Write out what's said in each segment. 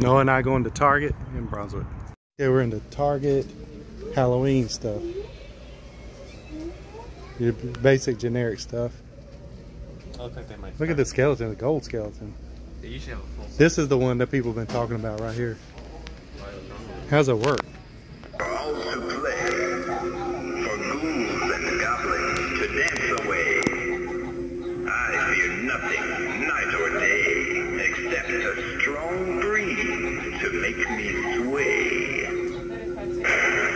Noah and I going to Target in Brunswick. Yeah, we're into Target Halloween stuff. Your basic generic stuff. Look like they might. Look at the skeleton, the gold skeleton. They usually have a full. This is the one that people have been talking about right here. How's it work?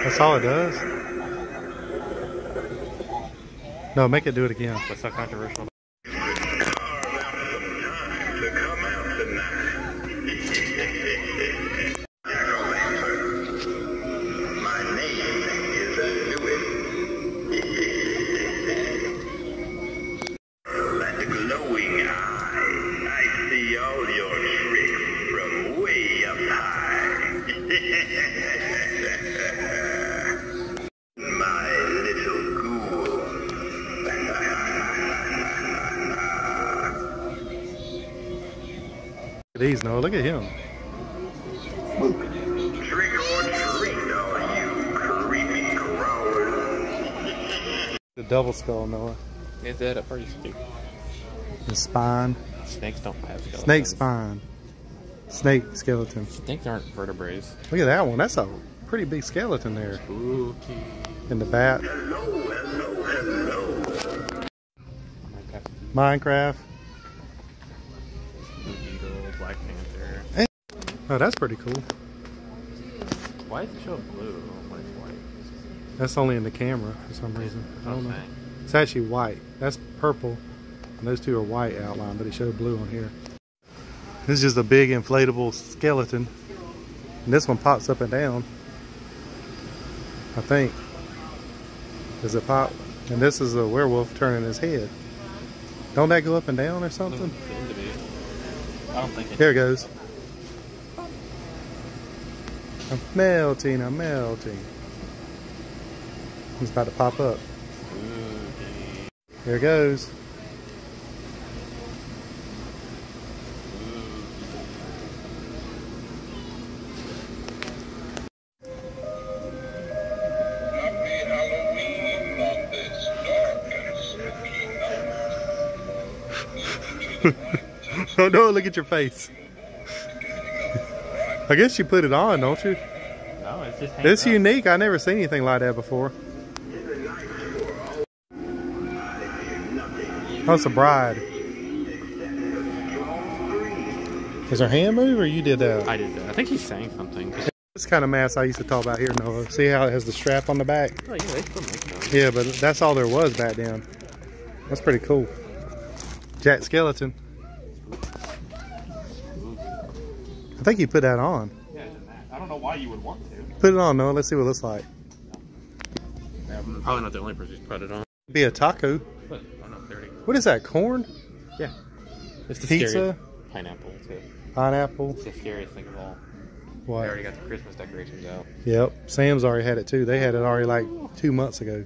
That's all it does? No, make it do it again. What's so controversial? These, Noah. Look at him. Trick or treat, all you creepy crawlers. The double skull, Noah. Is that a pretty stupid? The spine. Snakes don't have skeletons. Snake spine. Snake skeleton. Think Snakes aren't vertebrae. Look at that one. That's a pretty big skeleton there. Spooky. And the bat. Hello, hello, hello. Minecraft. Blue Beetle, Black Panther. Oh, that's pretty cool. Why is it show blue when it's white? That's only in the camera for some reason. I don't know. It's actually white. That's purple. And those two are white outline, but it showed blue on here. This is just a big inflatable skeleton. And this one pops up and down. I think. Does it pop? And this is a werewolf turning his head. Don't that go up and down or something? Mm, Doesn't seem to be. I don't think it. Here it goes. I'm melting, I'm melting. It's about to pop up. Here it goes. Oh no, look at your face. I guess you put it on, don't you? No, it's just. It's up. unique. I never seen anything like that before. Oh, it's a bride. Is her hand move or you did that? I did that. I think he's saying something. This kind of mask I used to talk about here, Noah. See how it has the strap on the back? Oh yeah, they still make those. Yeah, but that's all there was back then. That's pretty cool. Jack Skeleton. I think you put that on. Yeah, it's in that. I don't know why you would want to. Put it on, Noah. Let's see what it looks like. I'm probably not the only person who's put it on. Be a taco. But I'm not 30. What is that? Corn? Yeah. It's the Pizza? scary- Pineapple too. Pineapple? It's the scariest thing of all. What? They already got the Christmas decorations out. Yep. Sam's already had it too. They had it already like two months ago.